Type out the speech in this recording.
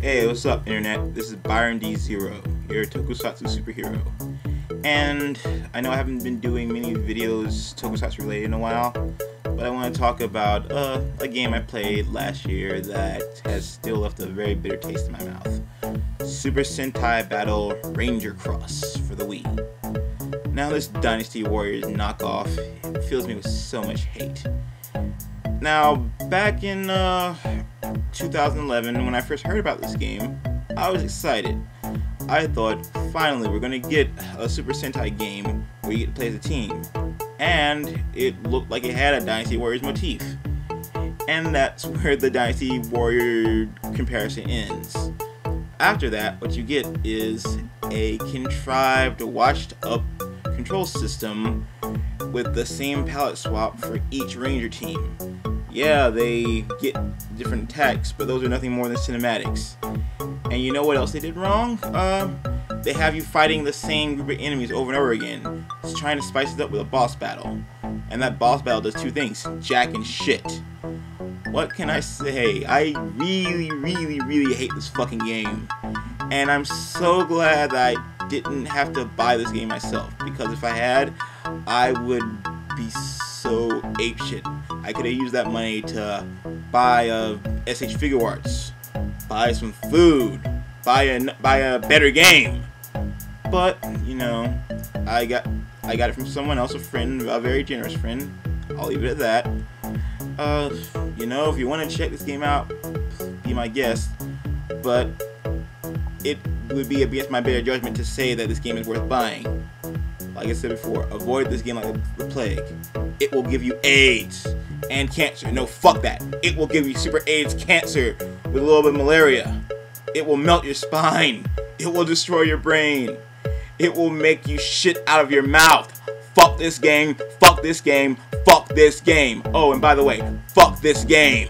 Hey, what's up, Internet? This is Byron D Zero, your tokusatsu superhero. And I know I haven't been doing many videos tokusatsu related in a while, but I want to talk about uh, a game I played last year that has still left a very bitter taste in my mouth. Super Sentai Battle Ranger Cross for the Wii. Now this Dynasty Warriors knockoff fills me with so much hate. Now, back in uh, 2011, when I first heard about this game, I was excited. I thought, finally, we're gonna get a Super Sentai game where you get to play as a team. And it looked like it had a Dynasty Warriors motif. And that's where the Dynasty Warrior comparison ends. After that, what you get is a contrived, washed up control system with the same palette swap for each Ranger team yeah, they get different attacks, but those are nothing more than cinematics. And you know what else they did wrong? Uh, they have you fighting the same group of enemies over and over again, just trying to spice it up with a boss battle. And that boss battle does two things, jack and shit. What can I say? I really, really, really hate this fucking game. And I'm so glad that I didn't have to buy this game myself, because if I had, I would be so apeshit. I could have used that money to buy a SH Figuarts, buy some food, buy a buy a better game. But you know, I got I got it from someone else, a friend, a very generous friend. I'll leave it at that. Uh, you know, if you want to check this game out, be my guest. But it would be against my better judgment to say that this game is worth buying. Like I said before, avoid this game like the plague. It will give you AIDS and cancer. No, fuck that. It will give you super AIDS cancer with a little bit of malaria. It will melt your spine. It will destroy your brain. It will make you shit out of your mouth. Fuck this game. Fuck this game. Fuck this game. Oh, and by the way, fuck this game.